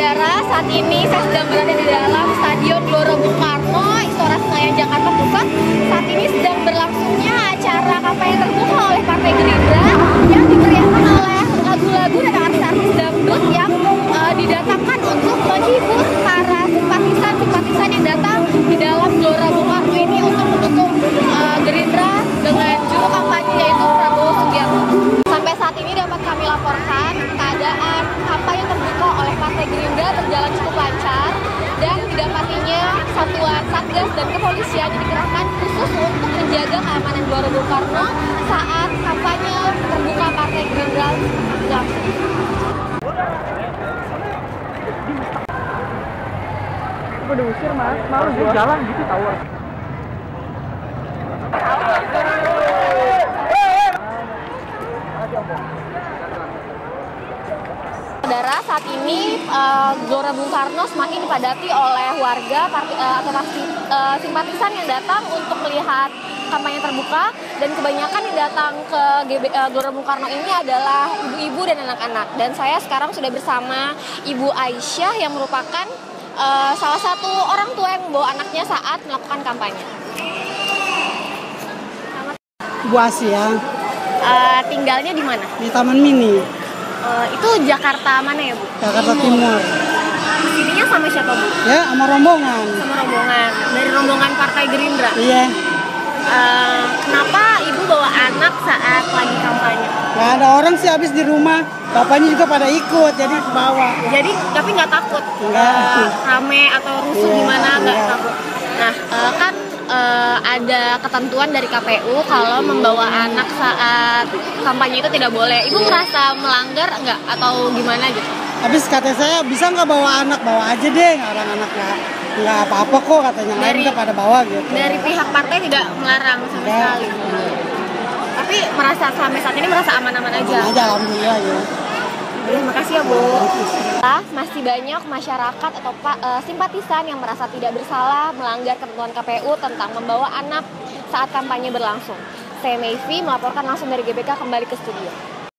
Saudara, saat ini saya sedang berada di dalam Stadion Gelora Bung Karno, Istora Senayan, Jakarta Pusat. Saat ini sedang berlangsungnya acara kampanye terbuka oleh Partai Gerindra yang dimeriahkan oleh lagu-lagu dan artis-artis dangdut yang uh, didatangkan untuk menghibur para simpatisan-simpatisan yang datang di dalam Gelora Bung Karno ini untuk mendukung uh, Gerindra dengan juru kampanye yaitu Prabowo Subianto. Sampai saat ini dapat kami laporkan keadaan kampanye Partai Gerindra berjalan cukup lancar dan didapatinya satuan Satgas dan kepolisian yang dikerahkan khusus untuk menjaga keamanan Gelora Bung Karno saat kampanye terbuka Partai Gerindra berlangsung. Gue diusir mas, malu jalan gitu tau Saudara, saat ini uh, Gelora Bung Karno semakin dipadati oleh warga parti, uh, atau uh, simpatisan yang datang untuk melihat kampanye terbuka dan kebanyakan yang datang ke GB, uh, Gelora Bung Karno ini adalah ibu-ibu dan anak-anak. Dan saya sekarang sudah bersama Ibu Aisyah yang merupakan uh, salah satu orang tua yang membawa anaknya saat melakukan kampanye. Bu Asia, Uh, tinggalnya di mana? di Taman Mini, Uh, itu Jakarta mana ya Bu? Jakarta Timur. Ke sininya sama siapa Bu? Ya, sama rombongan. Sama rombongan dari rombongan Partai Gerindra. Iya, Eh, kenapa ibu bawa anak saat lagi kampanye? nggak ada orang sih habis di rumah. Bapaknya juga pada ikut, jadi ke bawah. Jadi tapi nggak takut Nggak. eh, rame atau rusuh Iya, gimana nggak iya. takut. Nah eh, kan eh, ada ketentuan dari KPU kalau membawa anak saat kampanye itu tidak boleh. Ibu merasa melanggar nggak atau gimana gitu? Habis kata saya bisa nggak bawa anak, bawa aja deh. Orang anak nggak nggak apa-apa kok katanya. Lain Dari- udah pada bawa gitu. Dari pihak partai tidak melarang sama Nggak. sekali. Tapi merasa sampai saat ini merasa aman-aman aja. aja, alhamdulillah ya. Ya, Bu. Masih banyak masyarakat atau eh, simpatisan yang merasa tidak bersalah melanggar ketentuan KPU tentang membawa anak saat kampanye berlangsung. Saya Mayfi melaporkan langsung dari GBK kembali ke studio.